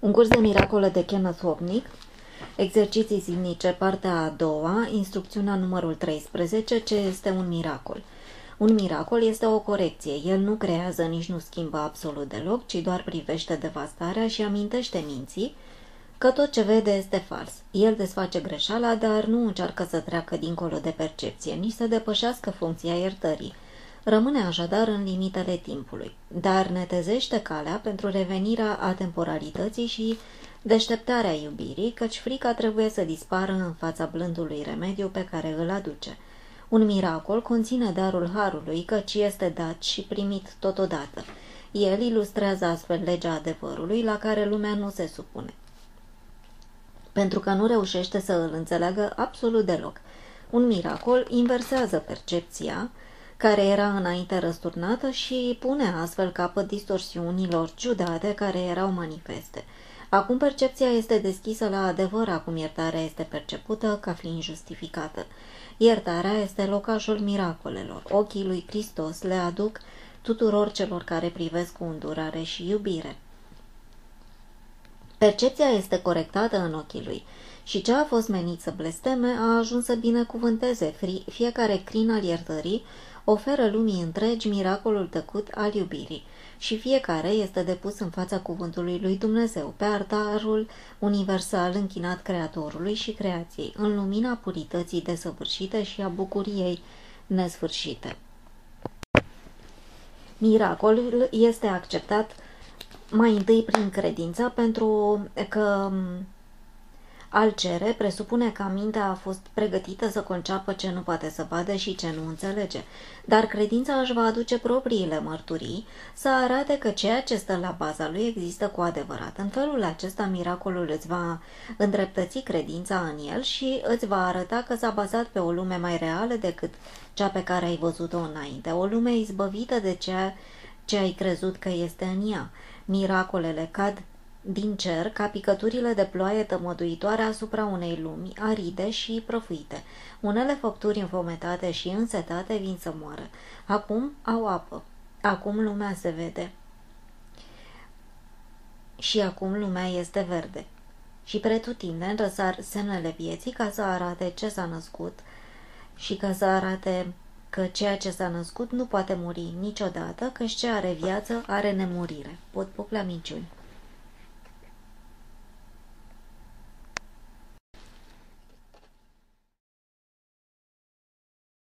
Un curs de miracole de Kenneth Wapnick, exerciții zilnice, partea a doua, instrucțiunea numărul 13, ce este un miracol. Un miracol este o corecție. El nu creează, nici nu schimbă absolut deloc, ci doar privește devastarea și amintește minții că tot ce vede este fals. El desface greșeala, dar nu încearcă să treacă dincolo de percepție, nici să depășească funcția iertării. Rămâne așadar în limitele timpului, dar netezește calea pentru revenirea a temporalității și deșteptarea iubirii, căci frica trebuie să dispară în fața blândului remediu pe care îl aduce. Un miracol conține darul harului, căci este dat și primit totodată. El ilustrează astfel legea adevărului, la care lumea nu se supune. Pentru că nu reușește să îl înțeleagă absolut deloc. Un miracol inversează percepția, care era înainte răsturnată și pune astfel capăt distorsiunilor ciudate care erau manifeste. Acum percepția este deschisă la adevăr, acum iertarea este percepută ca fiind justificată. Iertarea este locașul miracolelor. Ochii lui Hristos le aduc tuturor celor care privesc cu îndurare și iubire. Percepția este corectată în ochii lui. Și ce a fost menit să blesteme a ajuns să binecuvânteze. Fiecare crin al iertării oferă lumii întregi miracolul tăcut al iubirii. Și fiecare este depus în fața cuvântului lui Dumnezeu, pe artarul universal închinat Creatorului și creației, în lumina purității desăvârșite și a bucuriei nesfârșite. Miracolul este acceptat mai întâi prin credință, pentru că al cere presupune că mintea a fost pregătită să conceapă ce nu poate să vadă și ce nu înțelege, dar credința își va aduce propriile mărturii să arate că ceea ce stă la baza lui există cu adevărat. În felul acesta, miracolul îți va îndreptăți credința în el și îți va arăta că s-a bazat pe o lume mai reală decât cea pe care ai văzut-o înainte, o lume izbăvită de ceea ce ai crezut că este în ea. Miracolele cad din cer ca picăturile de ploaie tămăduitoare asupra unei lumi aride și prăfuite. Unele făpturi înfometate și însetate vin să moară. Acum au apă. Acum lumea se vede. Și acum lumea este verde. Și pretutindeni răsar semnele vieții ca să arate ce s-a născut și ca să arate că ceea ce s-a născut nu poate muri niciodată, că ce are viață are nemurire. Pot pucla minciuni.